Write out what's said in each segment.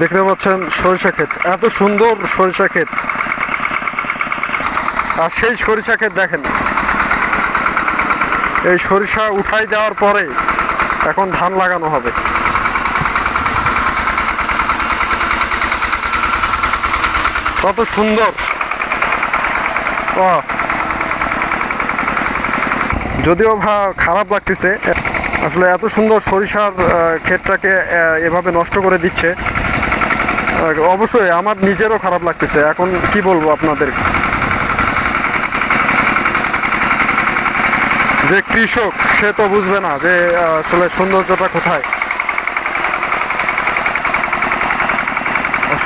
দেখতে পাচ্ছেন সরিষা ক্ষেত। এত সুন্দর সরিষা ক্ষেত। আর সেই সরিষা ক্ষেত দেখেন। এই সরিষা উঠাই দেওয়ার পরে এখন ধান লাগানো হবে। কত সুন্দর। যদিও খারাপ লাগতেছে, আসলে এত সুন্দর সরিষার ক্ষেতটাকে এভাবে নষ্ট করে দিচ্ছে। অবশ্যই, আমার নিজেরও খারাপ লাগতেছে। এখন কি বলব আপনাদের? যে কৃষক, সে তো বুঝবে না যে আসলে সৌন্দর্যটা কোথায়।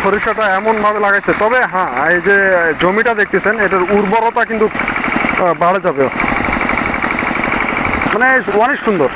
সরিষাটা এমন ভাবে লাগাইছে। তবে হ্যাঁ এই যে জমিটা দেখতেছেন, এটার উর্বরতা কিন্তু বাড়ে যাবে। মানে অনেক সুন্দর।